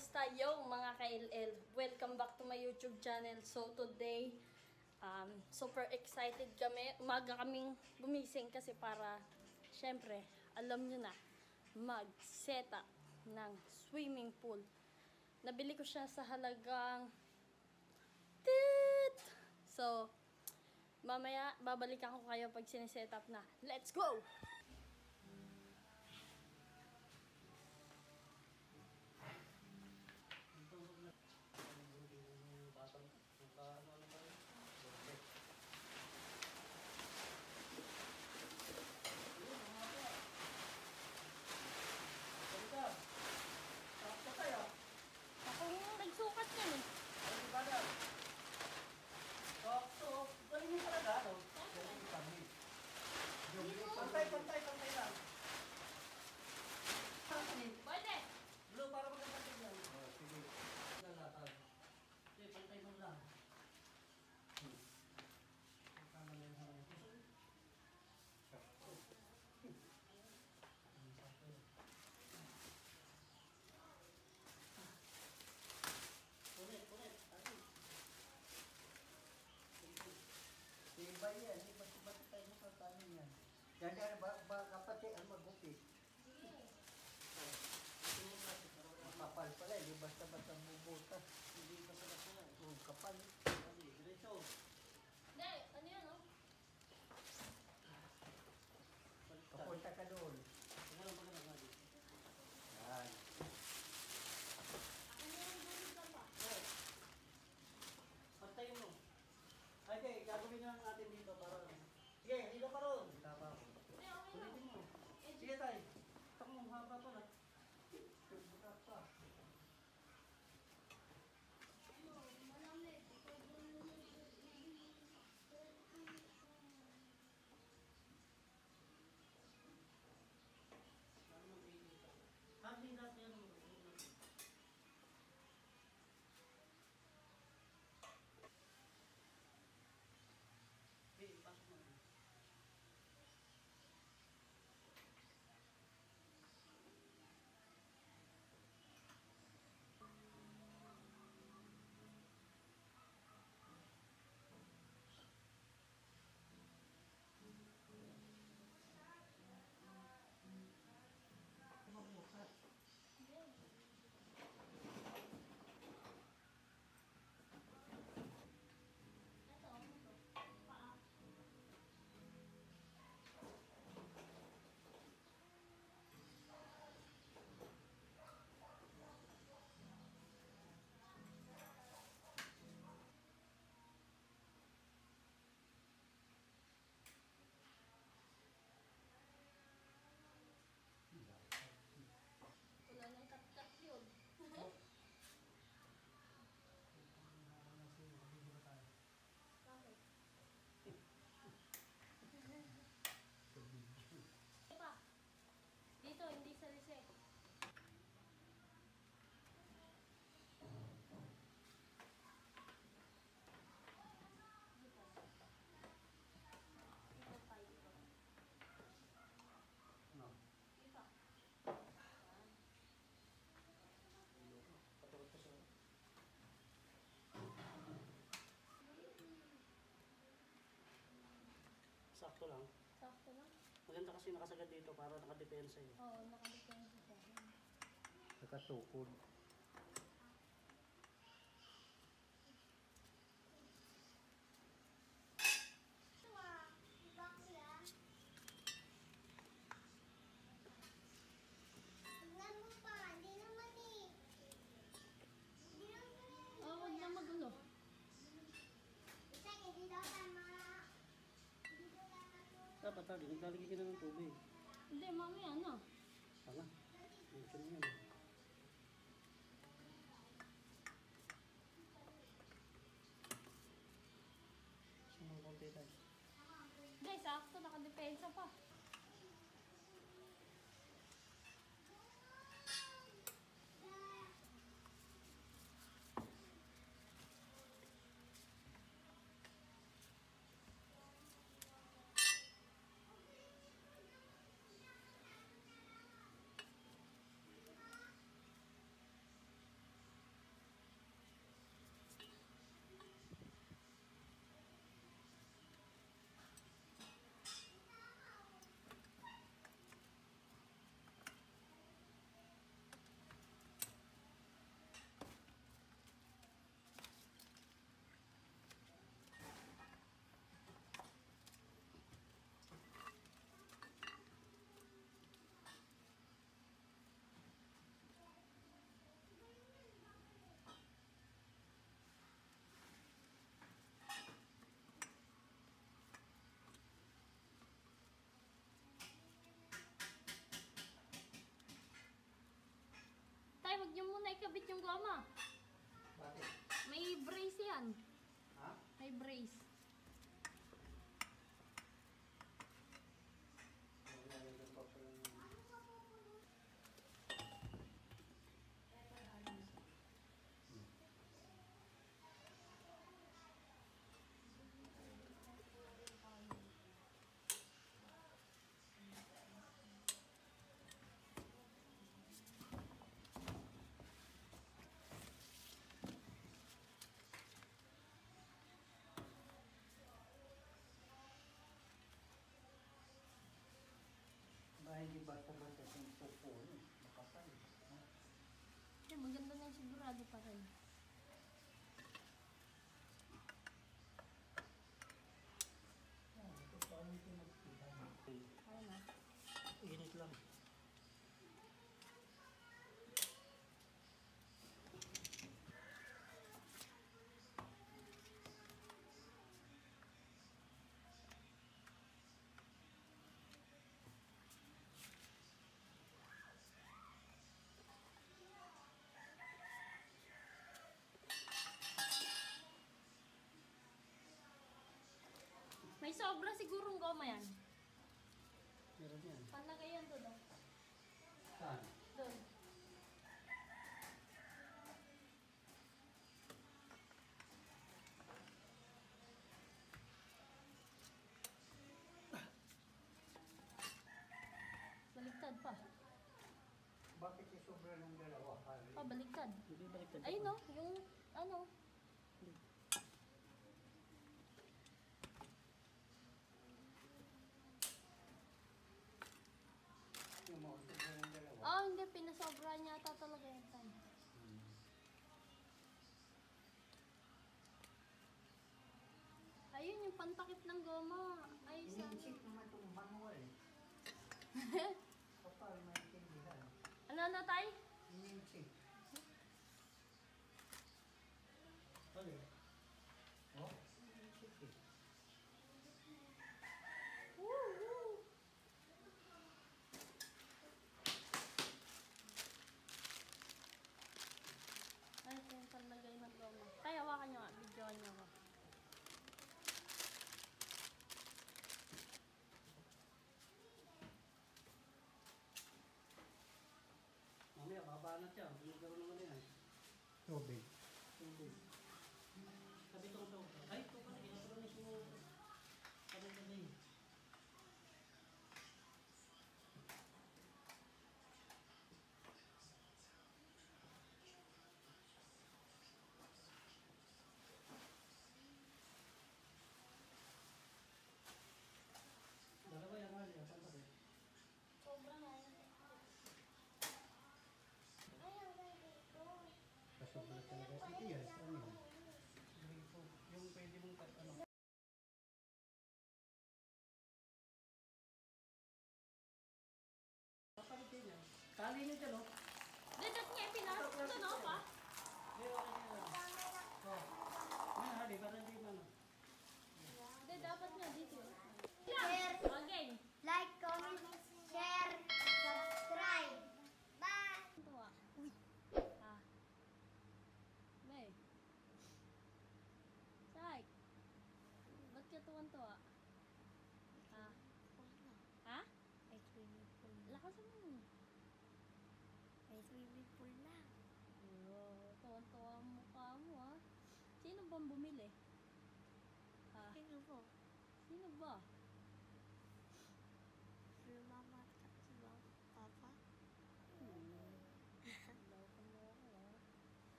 Kamusta yo mga ka-LL? Welcome back to my YouTube channel. So today, um, super excited kami. Umaga kaming gumising kasi para, syempre, alam nyo na, mag-set up ng swimming pool. Nabili ko siya sa halagang tit! So, mamaya babalikan ko kayo pag siniset up na. Let's go! Ako yung nagsukat yan eh. Pantay, pantay, pantay lang. Pwede! Blue, para maganda tignan. Oh, sige. Nalatag. Sige, pantay mo lang. Hmm. Tama na yung harang. Sakto. Hmm, sakto. Punit, punit. Ati. Iba yan, iba iba tayo mo sa tanin yan. Yan yan, ba, ba kapatid ang magupit. Kapal pala, hindi basta-basta bubutas. Hindi basta-basta lang. Oh, kapal. Hindi, Sakto lang. Sakto lang. Maganda kasi nakasagad dito para nakadepensa eh. Oo, nakadepensa siya. Nakatukod. Tingnan mo pa, hindi naman eh. Hindi naman eh. Oo, huwag na magulo. Isa, hindi daw tama. Hindi daw tama to. Dapat tali, naglalagay ka na ng tubig. Hindi, mami, ano? Tama. Mention mo yan. Sumang konti tayo. Hindi, sakto, nakadepensa pa. Huwag niyo muna ikabit yung goma. Bakit? May brace yan. Ha? May brace. Hindi basta-basta yung pupo, eh. Makapal. ha? Eh, maganda na yung sigurado pa rin. Ah, ito paano ito magkita? Kaya na. Init lang. May sobra sigurong goma yan. Meron yan. Panlagay yan doon. oh. Saan? Doon. Baliktad pa. Bakit isobra ng dalawa? Pare? Pa, baliktad. Hindi baliktad. Ayun no, yung ano. Yung mga isobra ng dalawa. Oh, Pinasobra niya ata talaga yung time. Hmm. Ayun, yung pantakip ng goma. Ay, sa... Iniisip naman itong manual. Kapag maintindihan. Ano na tay? Iniisip. Ano? Oh? Iniisip eh. Woo, woo. Ay, ito yung panlagay ng goma. Tay, hawakan nyo nga. Videoan nyo ko. Mamaya, Pinagaro naman yan. Tubig. Tubig. Sabi ko ito pala. Electronics mo. Kamay-kamay. Dalawa yan, Mali. Saan pa rin? Sobra na yun. Ayaw na dito. Kasobra talaga. Ito yan. Ano yan? Gripo. Yung pwede mong tat- ano. Papalit din yan. Tali niyo dyan, oh. Dadat nga ipinasok ito, no, pa? Hindi, okay na yan. Oh. Yan, hali, para hindi ano. Hindi, dapat nga dito. Share. Again. Like, comment, share, subscribe. Bye! Tuwa. Uy. Ah. May. Say. Ba't ka tuwan-tuwa? Ah. Ha? May swimming pool na. Lakasan mo. May pool na. Tuwan-tuwa ang mukha mo, ah. Sino bang bumili? Ah, Sino po? sino ba?